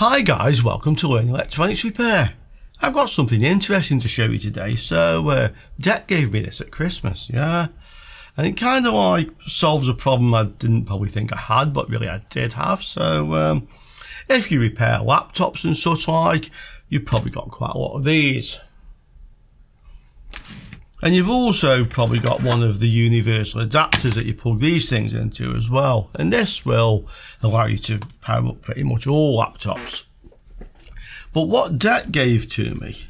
Hi guys, welcome to Learning Electronics Repair. I've got something interesting to show you today. So, uh, Det gave me this at Christmas, yeah? And it kind of like solves a problem I didn't probably think I had, but really I did have. So, um, if you repair laptops and such like, you've probably got quite a lot of these. And you've also probably got one of the universal adapters that you plug these things into as well. And this will allow you to power up pretty much all laptops. But what Det gave to me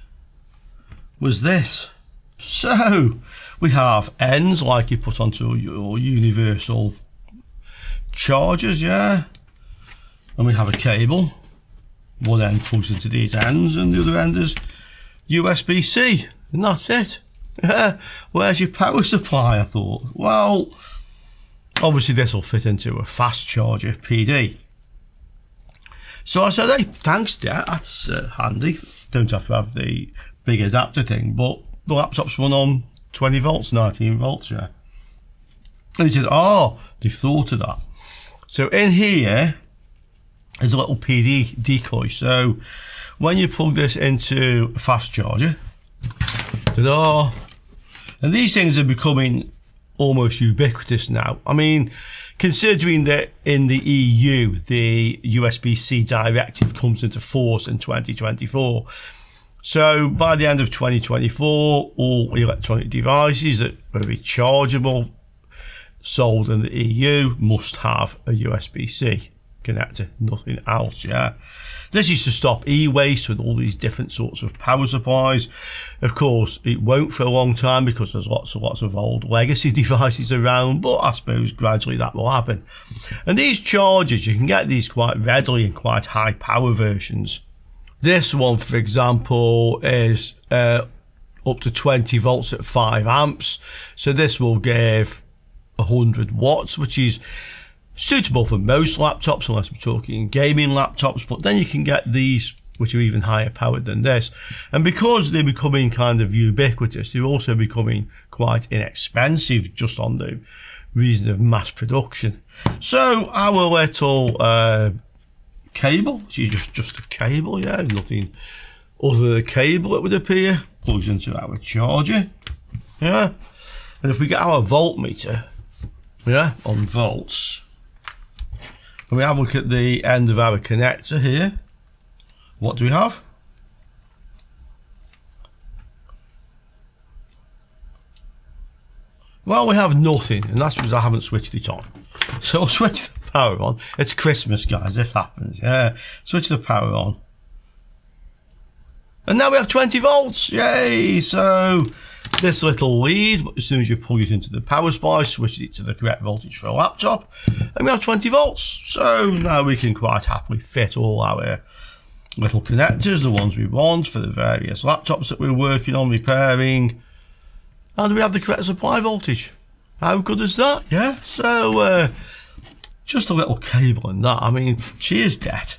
was this. So we have ends like you put onto your universal chargers, yeah. And we have a cable. One end plugs into these ends and the other end is USB-C. And that's it. Where's your power supply? I thought. Well, obviously this will fit into a fast charger PD. So I said, hey, thanks, Det. That's uh, handy. Don't have to have the big adapter thing, but the laptops run on 20 volts, 19 volts, yeah. And he said, oh, they've thought of that. So in here is a little PD decoy. So when you plug this into a fast charger, ta-da, and these things are becoming almost ubiquitous now. I mean, considering that in the EU, the USB-C directive comes into force in 2024. So by the end of 2024, all electronic devices that are rechargeable sold in the EU must have a USB-C connector, nothing else, yeah. This is to stop e-waste with all these different sorts of power supplies. Of course, it won't for a long time because there's lots and lots of old legacy devices around, but I suppose gradually that will happen. And these chargers, you can get these quite readily in quite high power versions. This one, for example, is uh, up to 20 volts at 5 amps. So this will give 100 watts, which is suitable for most laptops, unless we're talking gaming laptops, but then you can get these which are even higher powered than this. And because they're becoming kind of ubiquitous, they're also becoming quite inexpensive just on the reason of mass production. So our little uh, cable, which is just, just a cable, yeah, nothing other than cable it would appear, plugs into our charger, yeah. And if we get our voltmeter, yeah, on volts, and we have a look at the end of our connector here. What do we have? Well, we have nothing, and that's because I haven't switched it on. So I'll switch the power on. It's Christmas, guys. This happens. Yeah. Switch the power on. And now we have 20 volts. Yay! So this little lead, as soon as you plug it into the power supply, switches it to the correct voltage for a laptop, and we have 20 volts. So now we can quite happily fit all our little connectors, the ones we want for the various laptops that we're working on repairing, and we have the correct supply voltage. How good is that? Yeah, so uh, just a little cable and that. I mean, cheers, Det.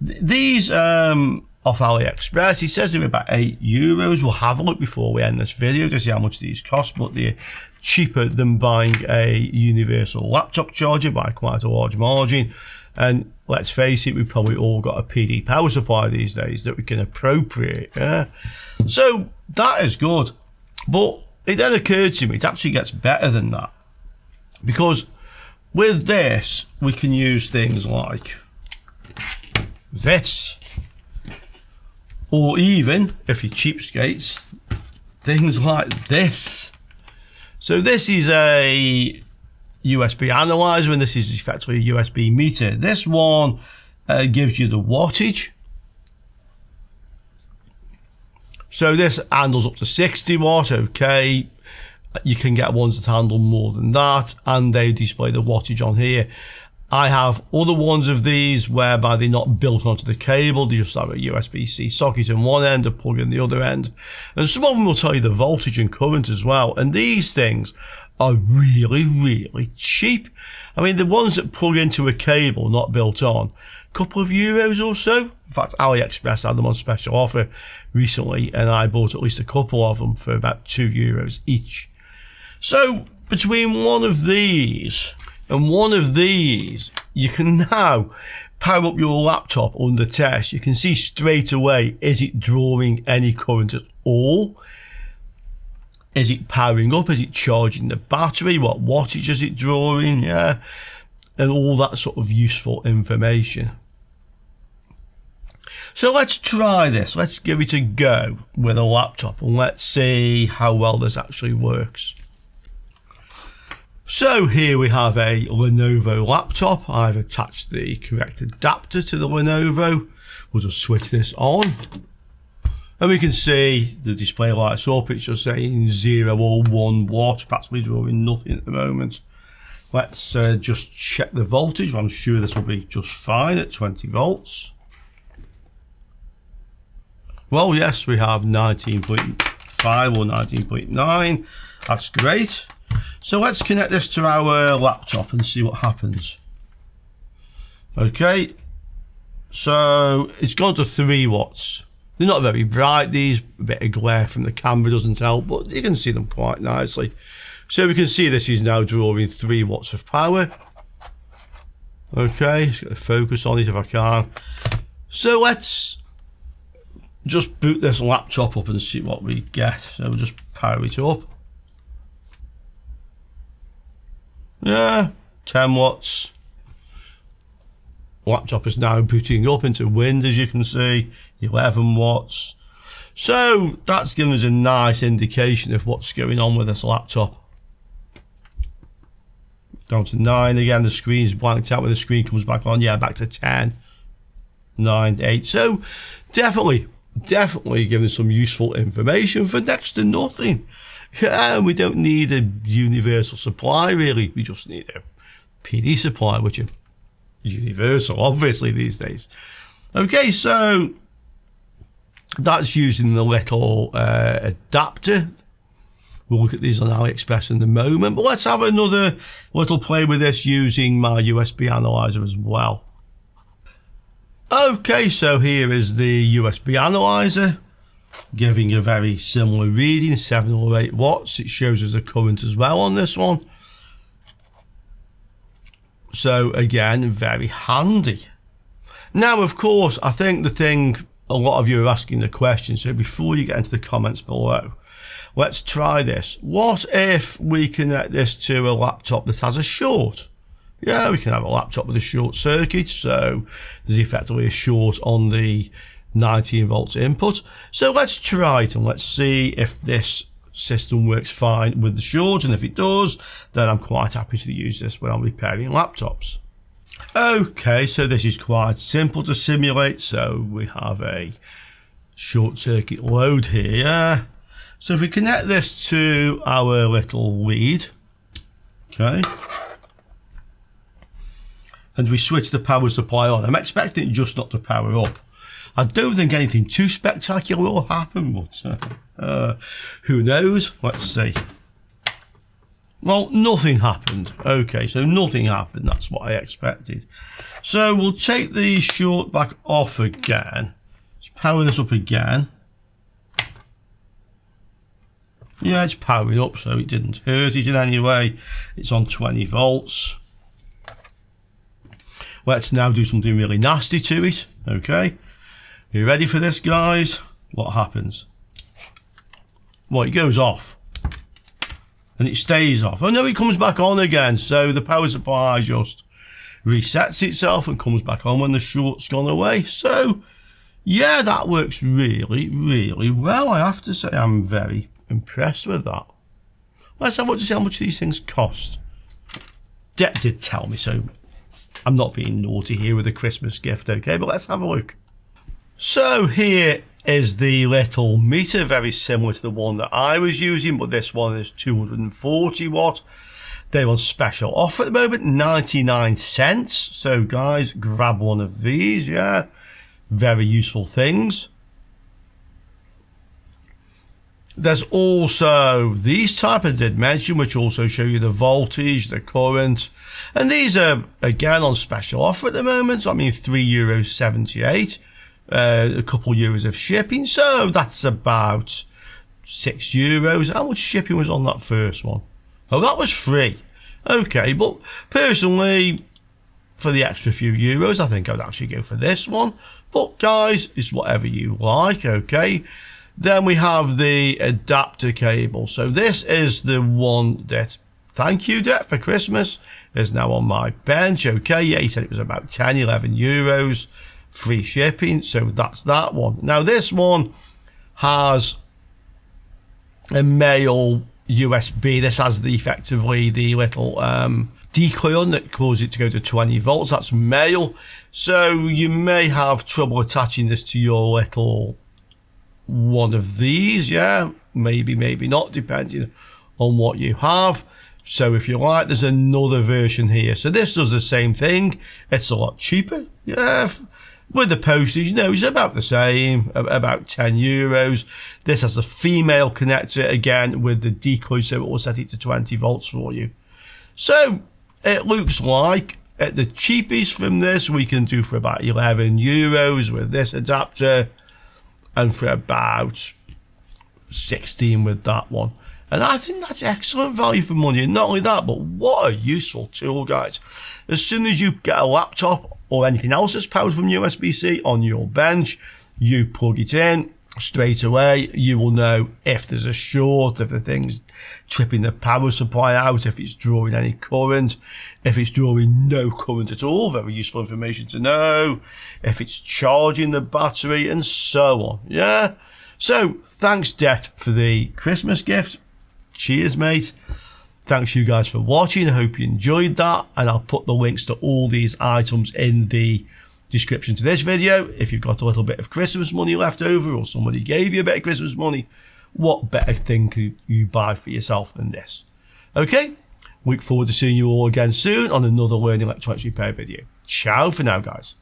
These um, off AliExpress. He says they're about 8 euros. We'll have a look before we end this video to see how much these cost, but they're cheaper than buying a universal laptop charger by quite a large margin. And let's face it, we've probably all got a PD power supply these days that we can appropriate. Yeah? So that is good. But it then occurred to me, it actually gets better than that. Because with this, we can use things like this or even, if you're cheapskates, things like this. So this is a USB analyzer and this is effectively a USB meter. This one uh, gives you the wattage. So this handles up to 60 watt, okay. You can get ones that handle more than that and they display the wattage on here. I have other ones of these whereby they're not built onto the cable. They just have a USB-C socket in one end, a plug in the other end. And some of them will tell you the voltage and current as well. And these things are really, really cheap. I mean, the ones that plug into a cable, not built on, a couple of euros or so. In fact, AliExpress had them on special offer recently, and I bought at least a couple of them for about two euros each. So between one of these and one of these, you can now power up your laptop under test, you can see straight away, is it drawing any current at all? Is it powering up? Is it charging the battery? What wattage is it drawing? Yeah. And all that sort of useful information. So let's try this. Let's give it a go with a laptop and let's see how well this actually works. So here we have a Lenovo laptop. I've attached the correct adapter to the Lenovo. We'll just switch this on. And we can see the display lights up. It's just saying 0 or 1 watt. Practically drawing nothing at the moment. Let's uh, just check the voltage. I'm sure this will be just fine at 20 volts. Well, yes, we have 19.5 or 19.9. That's great. So let's connect this to our laptop and see what happens. Okay, so it's gone to 3 watts. They're not very bright, these. A bit of glare from the camera doesn't help, but you can see them quite nicely. So we can see this is now drawing 3 watts of power. Okay, just get focus on it if I can. So let's just boot this laptop up and see what we get. So we'll just power it up. Yeah, 10 watts. Laptop is now booting up into wind, as you can see, 11 watts. So that's giving us a nice indication of what's going on with this laptop. Down to 9 again, the screen's blanked out when the screen comes back on. Yeah, back to 10, 9, 8. So definitely, definitely giving some useful information for next to nothing. Yeah, we don't need a universal supply really. We just need a PD supply, which are universal, obviously these days. Okay, so that's using the little uh, adapter. We'll look at these on AliExpress in a moment, but let's have another little play with this using my USB analyzer as well. Okay, so here is the USB analyzer giving a very similar reading, 7 or 8 watts. It shows us the current as well on this one. So again, very handy. Now, of course, I think the thing a lot of you are asking the question, so before you get into the comments below, let's try this. What if we connect this to a laptop that has a short? Yeah, we can have a laptop with a short circuit, so there's effectively a short on the 19 volts input. So let's try it and let's see if this system works fine with the short and if it does then I'm quite happy to use this when I'm repairing laptops. Okay so this is quite simple to simulate so we have a short circuit load here. So if we connect this to our little lead okay and we switch the power supply on I'm expecting it just not to power up I don't think anything too spectacular will happen, but uh, uh, who knows? Let's see. Well, nothing happened. Okay, so nothing happened. That's what I expected. So we'll take the short back off again. Let's power this up again. Yeah, it's powering up, so it didn't hurt it in any way. It's on 20 volts. Let's now do something really nasty to it. Okay. You ready for this, guys? What happens? Well, it goes off. And it stays off. Oh no, it comes back on again. So the power supply just resets itself and comes back on when the short's gone away. So, yeah, that works really, really well. I have to say I'm very impressed with that. Let's have a look to see how much these things cost. Det did tell me, so I'm not being naughty here with a Christmas gift, okay? But let's have a look. So here is the little meter, very similar to the one that I was using, but this one is 240 watt. They're on special offer at the moment, 99 cents. So guys, grab one of these, yeah. Very useful things. There's also these type I did mention, which also show you the voltage, the current, and these are again on special offer at the moment. I mean, three euros seventy-eight uh, a couple euros of shipping. So that's about six euros. How much shipping was on that first one? Oh, that was free. Okay, but personally, for the extra few euros, I think I'd actually go for this one. But guys, it's whatever you like, okay? Then we have the adapter cable. So this is the one that, thank you, Det, for Christmas, is now on my bench, okay? Yeah, he said it was about 10, 11 euros, free shipping. So that's that one. Now this one has a male USB. This has the effectively the little um, decoy on that causes it to go to 20 volts. That's male. So you may have trouble attaching this to your little one of these. Yeah, maybe, maybe not, depending on what you have. So if you like, there's another version here. So this does the same thing. It's a lot cheaper. Yeah, with the postage, you know, it's about the same, about 10 euros. This has a female connector again with the decoy, so it will set it to 20 volts for you. So it looks like at the cheapest from this, we can do for about 11 euros with this adapter and for about 16 with that one. And I think that's excellent value for money. And not only that, but what a useful tool, guys. As soon as you get a laptop or anything else that's powered from USB-C on your bench, you plug it in, straight away you will know if there's a short, if the thing's tripping the power supply out, if it's drawing any current, if it's drawing no current at all, very useful information to know, if it's charging the battery and so on. Yeah. So thanks Det for the Christmas gift. Cheers mate. Thanks you guys for watching. I hope you enjoyed that and I'll put the links to all these items in the description to this video. If you've got a little bit of Christmas money left over or somebody gave you a bit of Christmas money, what better thing could you buy for yourself than this? Okay, look forward to seeing you all again soon on another Learning Electronics Repair video. Ciao for now, guys.